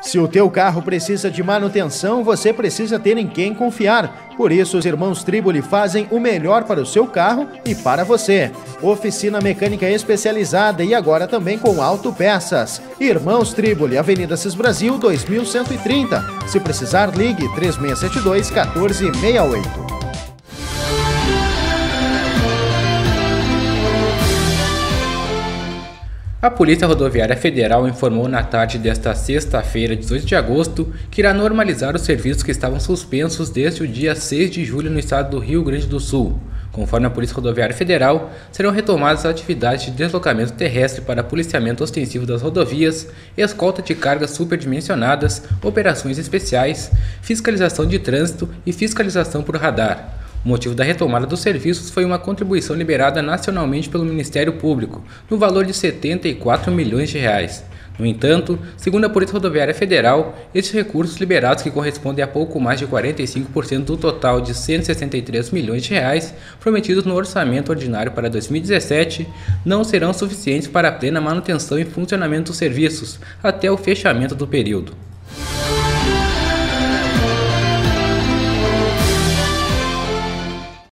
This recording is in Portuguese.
Se o teu carro precisa de manutenção, você precisa ter em quem confiar. Por isso, os irmãos Triboli fazem o melhor para o seu carro e para você. Oficina mecânica especializada e agora também com autopeças. Irmãos Triboli, Avenida Cis Brasil 2130. Se precisar, ligue 3672 1468. A Polícia Rodoviária Federal informou na tarde desta sexta-feira, 18 de agosto, que irá normalizar os serviços que estavam suspensos desde o dia 6 de julho no estado do Rio Grande do Sul. Conforme a Polícia Rodoviária Federal, serão retomadas as atividades de deslocamento terrestre para policiamento ostensivo das rodovias, escolta de cargas superdimensionadas, operações especiais, fiscalização de trânsito e fiscalização por radar. O motivo da retomada dos serviços foi uma contribuição liberada nacionalmente pelo Ministério Público, no valor de 74 milhões de reais. No entanto, segundo a Polícia Rodoviária Federal, esses recursos liberados, que correspondem a pouco mais de 45% do total de 163 milhões de reais prometidos no orçamento ordinário para 2017, não serão suficientes para a plena manutenção e funcionamento dos serviços até o fechamento do período.